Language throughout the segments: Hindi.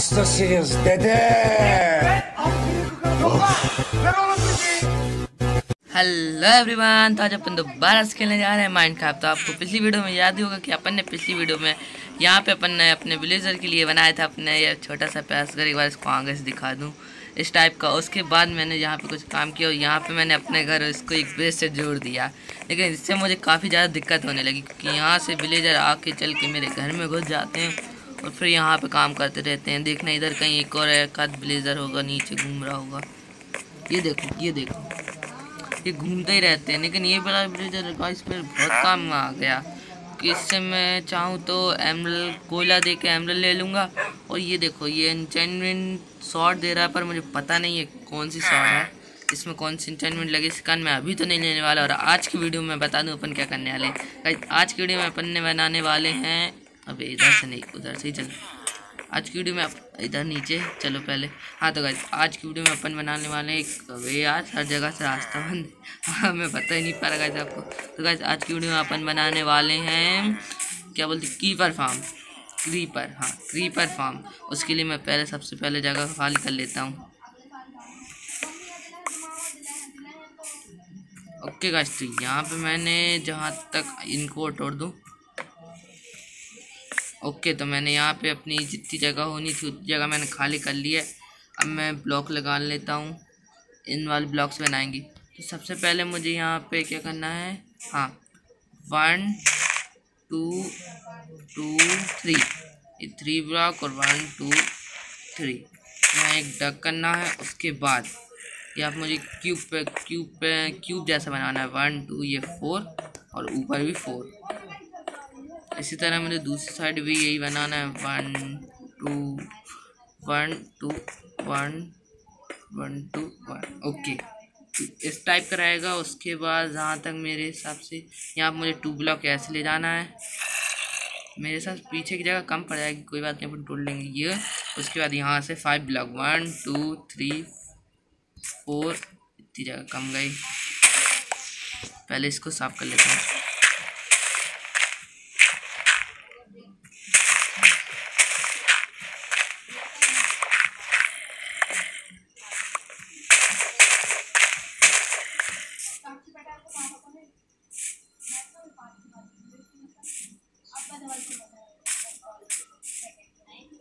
hastasıyız dede. हेलो एवरीवन तो आज अपन दोबारा से खेलने जा रहे हैं माइंड तो आपको पिछली वीडियो में याद ही होगा कि अपन ने पिछली वीडियो में यहाँ पे अपन ने अपने विलेजर के लिए बनाया था अपने ये छोटा सा प्यास कर एक बार इसको आगे से दिखा दूँ। इस टाइप का। उसके बाद मैंने यहाँ पे कुछ काम किया और यहाँ पे मैंने अपने घर इसको एक बेस से जोड़ दिया। लेकिन इससे मुझे काफ़ी ज़्यादा दिक्कत होने लगी क्योंकि यहाँ से विलेजर आके चल के मेरे घर में घुस जाते हैं। और फिर यहाँ पे काम करते रहते हैं। देखना इधर कहीं एक और एक आध ब्लेजर होगा, नीचे घूम रहा होगा। ये देखो ये देखो। ये घूमते ही रहते हैं, लेकिन ये बड़ा ब्लेजर गाइस पर बहुत काम आ गया। कि इससे मैं चाहूँ तो एमरल, कोयला दे के एमरल ले लूँगा। और ये देखो, ये इंचेनमेंट शॉट दे रहा है, पर मुझे पता नहीं है कौन सी शॉट है। इसमें कौन सी इंचेनमेंट लगी, इसका मैं अभी तो नहीं लेने वाला। और आज की वीडियो में बता दूँ अपन क्या करने वाले आज की वीडियो में अपन ने बनाने वाले हैं अबे इधर से नहीं, उधर से ही चल। आज की वीडियो में आप इधर नीचे, चलो पहले। हाँ तो गाइज़ आज की वीडियो में अपन बनाने वाले हैं एक वे आज हर जगह से रास्ता बंद है। हाँ मैं पता ही नहीं पा रहा गाइज़ आपको। तो गाइज़ आज की वीडियो में अपन बनाने वाले हैं, क्या बोलते कीपर फार्म क्रीपर हाँ क्रीपर फार्म उसके लिए मैं पहले, सबसे पहले जगह खाली कर लेता हूँ। ओके गाइज़ तो यहाँ पे मैंने जहाँ तक इनको तोड़ दूँ ओके तो मैंने यहाँ पे अपनी जितनी जगह होनी थी उतनी जगह मैंने खाली कर ली है। अब मैं ब्लॉक लगा लेता हूँ। इन वाले ब्लॉक्स बनाएँगी तो सबसे पहले मुझे यहाँ पे क्या करना है? हाँ। One, two two, three. ये थ्री ब्लॉक और वन, टू, थ्री। यहाँ एक डक करना है, उसके बाद ये आप मुझे क्यूब पे क्यूब पे, क्यूब जैसा बनाना है। वन, टू, ये फोर और ऊपर भी फोर। इसी तरह मुझे दूसरी साइड भी यही बनाना है. One two one two one one two one okay इस टाइप का रहेगा. उसके बाद जहाँ तक मेरे हिसाब से यहाँ मुझे टू ब्लॉक ऐसे ले जाना है. मेरे साथ पीछे की जगह कम पड़ जाएगी. कोई बात नहीं, अपन तोड़ लेंगे ये. उसके बाद यहाँ से five block one two three four इतनी जगह कम गई. पहले इसको साफ़ कर लेता हूँ.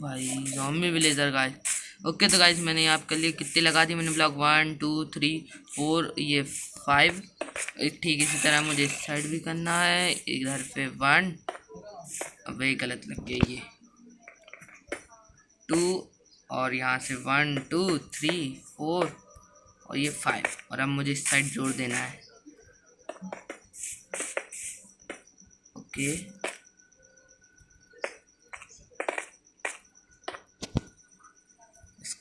भाई जॉम्बी विलेजर गाइस ओके तो गाइस मैंने कर लिए कितने लगा दी मैंने block one two three four ये फाइव ठीक, इसी तरह मुझे इस साइड भी करना है। इधर पे वन अब वही गलत लग गया ये. टू और यहाँ से वन टू थ्री फोर और ये फाइव और अब मुझे इस साइड जोड़ देना है. ओके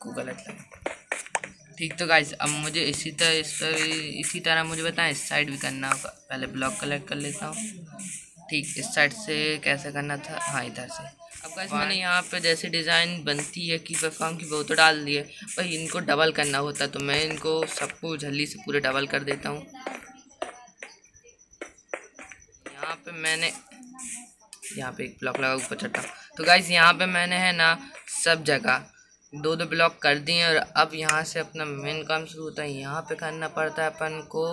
इसको गलत लगा। ठीक तो गाइज़ अब मुझे इसी तरह इस तरह इसी तरह मुझे बताएँ इस साइड भी करना होगा। पहले ब्लॉक कलेक्ट कर लेता हूँ। ठीक इस साइड से कैसे करना था? हाँ इधर से। अब गाइस मैंने यहाँ पे जैसे डिज़ाइन बनती है की परफॉर्म की वो तो डाल दिए भाई इनको डबल करना होता तो मैं इनको सबको जल्दी से पूरे डबल कर देता हूँ। यहाँ पे मैंने यहाँ पे एक ब्लॉक लगा ऊपर चढ़ता तो गाइज़ यहाँ पे मैंने है ना सब जगह दो दो ब्लॉक कर दिए और अब यहाँ से अपना मेन काम शुरू होता है। यहाँ पे करना पड़ता है अपन को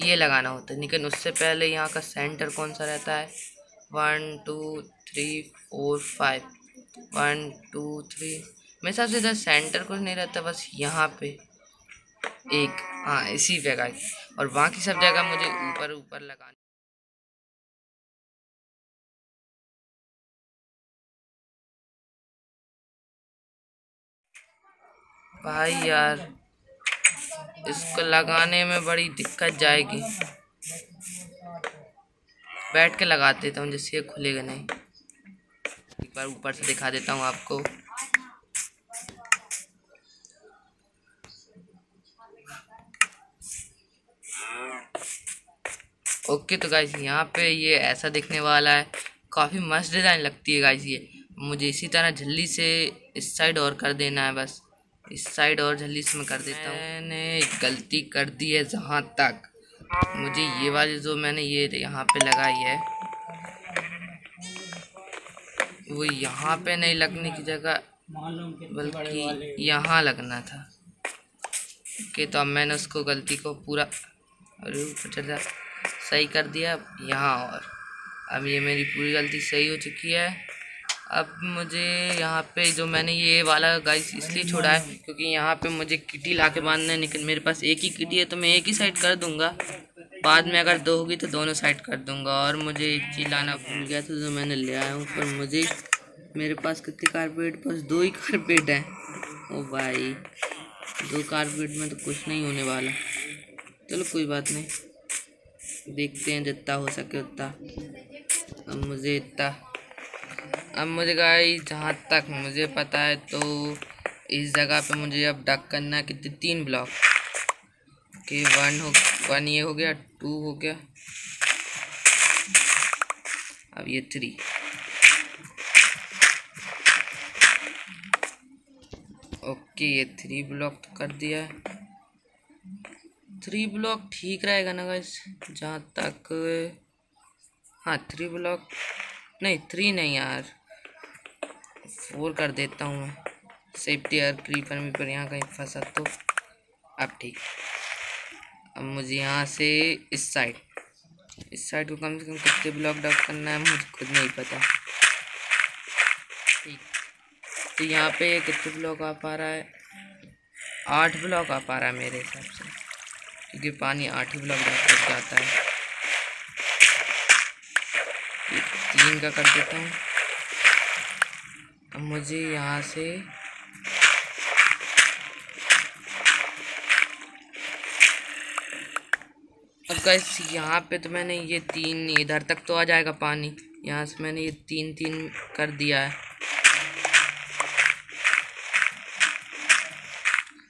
ये लगाना होता है। लेकिन उससे पहले यहाँ का सेंटर कौन सा रहता है? One two three four five one two three मेरे हिसाब से इधर सेंटर कुछ नहीं रहता, बस यहाँ पे एक हाँ इसी जगह और बाकी सब जगह मुझे ऊपर ऊपर लगाना भाई यार, इसको लगाने में बड़ी दिक्कत जाएगी। बैठ के लगा देता हूँ जैसे ये खुलेगा नहीं। एक बार ऊपर से दिखा देता हूँ आपको। ओके तो गाइस यहाँ पे ये ऐसा दिखने वाला है। काफ़ी मस्त डिज़ाइन लगती है गाइस ये। मुझे इसी तरह जल्दी से इस साइड और कर देना है बस। इस साइड और जल्दी से मैं कर देता हूँ। मैंने गलती कर दी है जहाँ तक। मुझे ये वाली जो मैंने ये यहाँ पे लगाई है, वो यहाँ पे नहीं लगने की जगह, बल्कि यहाँ लगना था। कि तो अब मैंने उसको गलती को पूरा अरे सही कर दिया, अब यहाँ और। अब ये मेरी पूरी गलती सही हो चुकी है। अब मुझे यहाँ पे जो मैंने ये वाला गाइस इसलिए छोड़ा है क्योंकि यहाँ पे मुझे किटी ला के बांधना है, लेकिन मेरे पास एक ही किटी है तो मैं एक ही साइड कर दूँगा। बाद में अगर दो होगी तो दोनों साइड कर दूँगा। और मुझे एक चीज़ लाना भूल गया था जो मैंने ले आया हूँ, पर मुझे मेरे पास कितने कारपेट बस दो ही कारपेट हैं। ओ भाई, दो कारपेट में तो कुछ नहीं होने वाला। चलो कोई बात नहीं। देखते हैं जितना हो सके उतना। अब मुझे इतना अब मुझे गाई जहाँ तक मुझे पता है तो इस जगह पे मुझे अब डक करना है कितने तीन ब्लॉक के वन हो वन ये हो गया टू हो गया। अब ये थ्री ओके ये थ्री ब्लॉक तो कर दिया। है थ्री ब्लॉक ठीक रहेगा ना गाइस जहाँ तक हाँ थ्री ब्लॉक नहीं थ्री नहीं यार। फोर कर देता हूँ मैं। सेफ्टी और क्रीपर में पर यहाँ कहीं फंसा तो अब ठीक। अब मुझे यहाँ से इस साइड इस साइड को कम से कम कितने ब्लॉक डॉक करना है, मुझे खुद नहीं पता। ठीक। तो यहाँ पे कितने ब्लॉक आ पा रहा है? आठ ब्लॉक आ पा रहा है मेरे हिसाब से। क्योंकि पानी आठ ही ब्लॉक तक जाता है। तीन का कर देता हूँ। मुझे यहाँ से अब गैस यहाँ पे तो मैंने ये तीन, इधर तक तो आ जाएगा पानी। यहाँ से मैंने ये तीन तीन कर दिया है।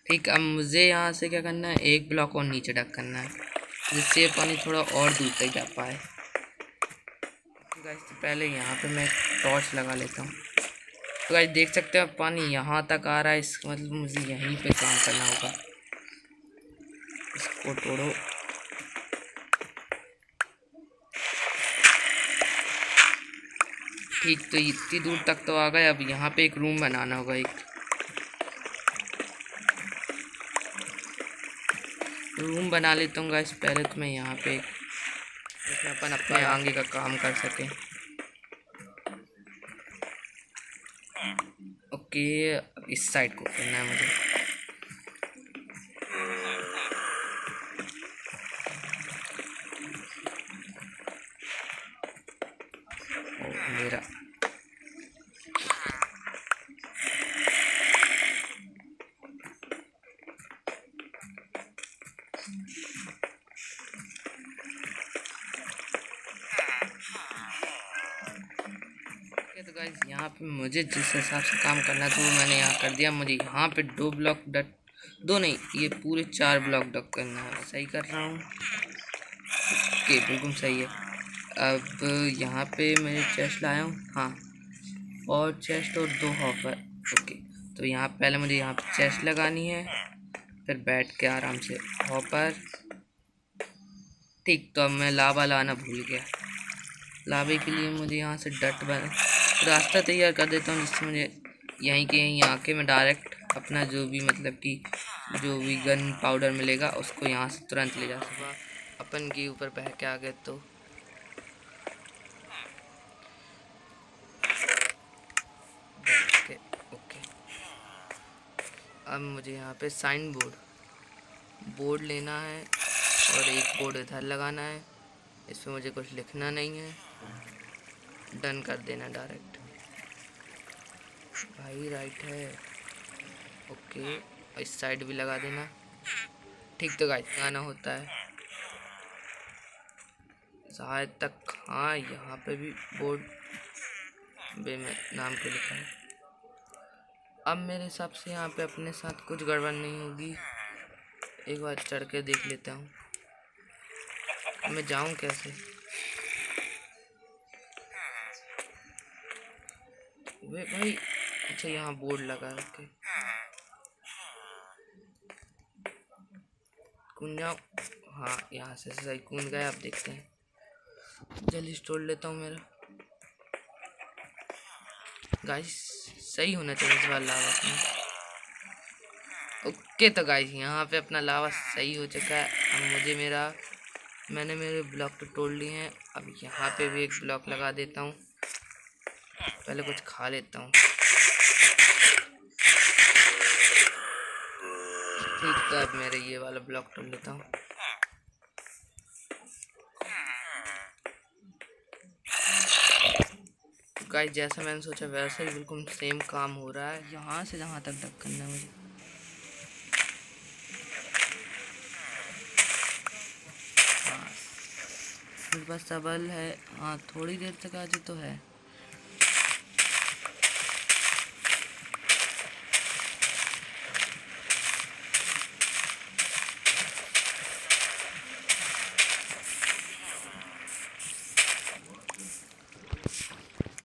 ठीक, अब मुझे यहाँ से क्या करना है? एक ब्लॉक और नीचे डक करना है, जिससे पानी थोड़ा और दूर तक जा पाए। गाइस तो पहले यहाँ पे मैं टॉर्च लगा लेता हूँ। तो गाइस देख सकते हैं, पानी यहाँ तक आ रहा है, इसका मतलब मुझे यहीं पे काम करना होगा। इसको तोड़ो। ठीक तो इतनी दूर तक तो आ गए, अब यहाँ पे एक रूम बनाना होगा, एक। रूम बना लेता हूँ गाइस पहले तो मैं यहाँ पे अपन अपने आगे का काम कर सकें। अब इस साइड को करना है मुझे। मेरा तो गाइस यहाँ पे मुझे जिस हिसाब से काम करना था वो मैंने यहाँ कर दिया। मुझे यहाँ पे दो ब्लॉक डट दो नहीं, ये पूरे चार ब्लॉक डक करना है। सही कर रहा हूँ? ओके बिल्कुल सही है। अब यहाँ पे मैं चेस्ट लाया हूँ। हाँ और चेस्ट और दो हॉपर ओके तो यहाँ पहले मुझे यहाँ पे चेस्ट लगानी है, फिर बैठ के आराम से हॉपर ठीक तो अब मैं लावा लाना भूल गया। लावे के लिए मुझे यहाँ से डट बन रास्ता तैयार कर देता हूँ, जिससे मुझे यहीं के यहीं आके मैं डायरेक्ट अपना जो भी मतलब कि जो भी गन पाउडर मिलेगा, उसको यहाँ से तुरंत ले जा सकूँ। अपन के ऊपर बह के आ गए तो। ओके अब मुझे यहाँ पे साइन बोर्ड बोर्ड लेना है और एक बोर्ड इधर लगाना है। इसमें मुझे कुछ लिखना नहीं है। डन कर देना डायरेक्ट भाई राइट है। ओके, इस साइड भी लगा देना। ठीक तो गाइस आना होता है। शायद तक हाँ यहाँ पे भी बोर्ड बे में नाम के लिखा है। अब मेरे हिसाब से यहाँ पे अपने साथ कुछ गड़बड़ नहीं होगी। एक बार चढ़ के देख लेता हूँ। मैं जाऊँ कैसे? वे भाई अच्छा यहाँ बोर्ड लगा रखे। कूद जाओ हाँ यहाँ से सही कूद गए आप देखते हैं। जल्दी स्टोर लेता हूँ मेरा। गाइस सही होना चाहिए इस बार लावा अपना। ओके तो गाइस यहाँ पे अपना लावा सही हो चुका है। अब मुझे मेरा, मैंने मेरे ब्लॉक तो तोड़ लिए हैं। अब यहाँ पे भी एक ब्लॉक लगा देता हूँ। पहले कुछ खा लेता हूँ। ठीक तो अब मेरे ये वाला ब्लॉक तोड़ लेता हूँ। गाइस जैसा मैंने सोचा वैसा ही बिल्कुल सेम काम हो रहा है। यहाँ से जहाँ तक डक करना है मुझे। बस सबल है। हाँ थोड़ी देर तक आज तो है।